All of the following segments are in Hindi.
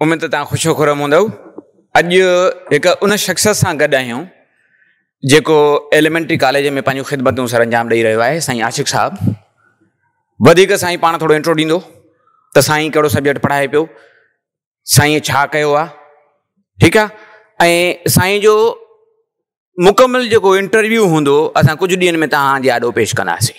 उमेद तव्हां ख़ुशो खुरम हूंदव अॼु हिकु उन शख़्स सां गॾु आहियूं जेको एलिमेंट्री कॉलेज में पंहिंजूं ख़िदमतूं सर अंजाम ॾेई रहियो आहे साईं आशिक़ साहबु वधीक साईं पाण थोरो इंट्रो ॾींदो त साईं कहिड़ो सब्जेक्ट पढ़ाए पियो साईं छा कयो आहे ठीकु आहे जो मुकमल जेको इंटरव्यू हूंदो असां कुझु ॾींहंनि में तव्हांजे आॾो पेश कंदासीं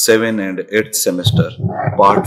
seven and eighth semester part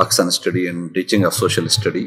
Pakistan study and teaching of social study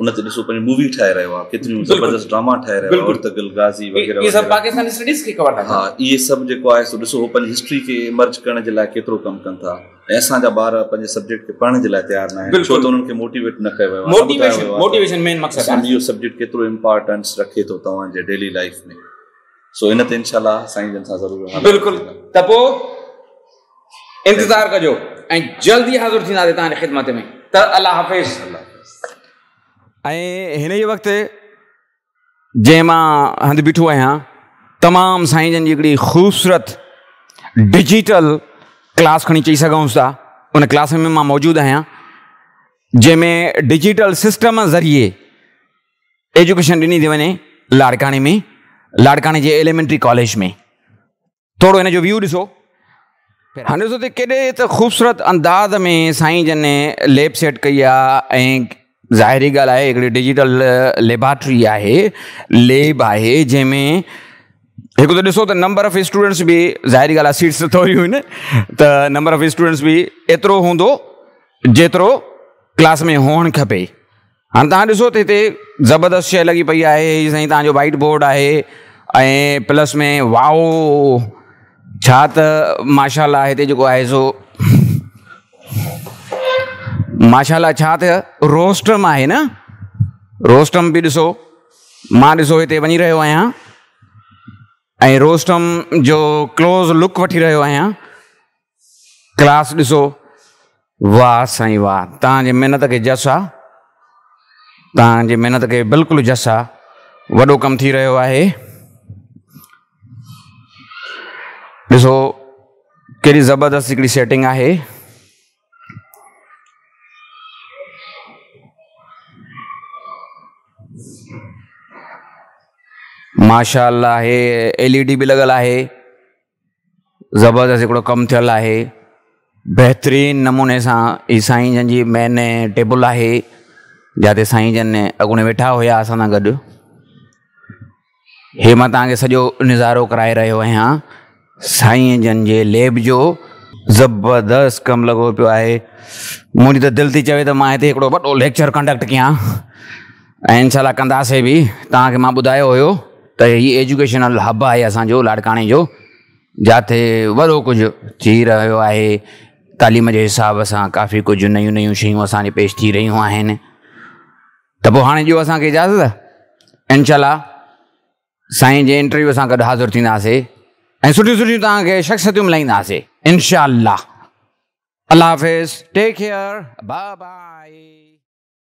उन ते ॾिसो पंहिंजी मूवी ठाहे रहियो आहे केतिरियूं ज़बरदस्त ड्रामा ठाहे रहियो आहे। औरतगल गाज़ी वग़ैरह इहे सभु पाकिस्तानी स्टडीज़ खे कवर हा इहे सभु जेको आहे सो ॾिसो पंहिंजी हिस्ट्री खे मर्ज करण जे लाइ केतिरो कमु कनि था। ऐं असांजा ॿार पंहिंजे सब्जेक्ट खे पढ़ण जे लाइ तयारु न आहिनि छो त उन्हनि खे मोटिवेट न कयो वियो आहे, न ॿुधायो मोटिवेशन मोटिवेशन मेन मक़सदु आहे इहो सब्जेक्ट केतिरो इम्पोर्टेंस रखे थो तव्हांजे डेली लाइफ में। सो इन ते इनशाला साईं जन सां ज़रूरु बिल्कुलु। त पोइ इंतज़ारु कजो ऐं जल्दी हाज़िर थींदासीं तव्हांजी ख़िदमत में। त अलाह हाफ़िज़। ऐं हिन ई वक़्तु जंहिं हंधि बीठो आहियाँ, तमामु साईं जन जी ख़ूबसूरत डिजिटल क्लास खणी चई सघूं था उन क्लास में माँ मौजूदु आहियाँ जंहिंमें डिजिटल सिस्टम ज़रिए एजुकेशन ॾिनी थी वञे लाड़काणे में, लाड़काणे जे एलिमेंट्री कॉलेज में। थोरो हिन जो व्यू ॾिसो। हाणे ॾिसो त केॾे त ख़ूबसूरत अंदाज़ में साईं जन लैब सेट कई ज़ाहिरी ॻाल्हि आहे, हिकिड़ी डिजिटल लेबॉर्ट्री आहे लेब आहे, जंहिंमें हिकु त ॾिसो त नंबर ऑफ़ स्टूडेंट्स बि, ज़ाहिरी ॻाल्हि सीट्स थोरियूं आहिनि त नंबर ऑफ़ स्टूडेंट्स बि एतिरो हूंदो, जेतिरो क्लास में हुअणु खपे। हाणे तव्हां ॾिसो त हिते ज़बरदस्त शइ लॻी पई आहे, हीअ साईं वाइट बोर्ड आहे, ऐं प्लस में वाओ छा त माशाला हिते जेको आहे सो माशाला छा रोस्टम आहे न? रोस्टम बि ॾिसो माँ ॾिसो हिते वञी रोस्टम जो क्लोज़ लुक वठी रहियो आहियाँ। क्लास ॾिसो वाह साईं वाह, तव्हांजे खे जस तव्हांजे महिनत खे बिल्कुलु जस आहे वॾो कमु थी रहियो आहे। ॾिसो कहिड़ी ज़बरदस्त सेटिंग आहे। माशा आहे एल ई डी बि लॻल आहे. ज़बरदस्त हिकिड़ो कमु थियल आहे. बहितरीनु नमूने सां ई साईं जन जी मेन टेबल आहे. जिते साईं जन अॻूणे वेठा हुया असां सां गॾु. हे माँ तव्हांखे सॼो नज़ारो कराए रहियो आहियाँ. साईं जन जे लैब जो ज़बरदस्त कमु लॻो पियो आहे. मुंहिंजी त दिलि थी चवे त माँ हिते हिकिड़ो वॾो लेक्चर कंडक्ट कयां. ऐं इनशाला कंदासीं बि तव्हांखे माँ ॿुधायो हुयो त हीअ एजुकेशनल हब आहे असांजो लाड़काणे जो जिते वॾो कुझु थी रहियो आहे तालीम जे हिसाब सां काफ़ी कुझु नयूं नयूं असांजे पेश थी रहियूं आहिनि त पोइ हाणे ॾियो इजाज़त इनशाला साईं जे इंटरव्यू सां गॾु हाज़िर थींदासीं ऐं सुठियूं सुठियूं तव्हांखे शख़्सियतूं मिलाईंदासीं इनशा अलाह हाफ़िज़ टेक केयर बाय बाय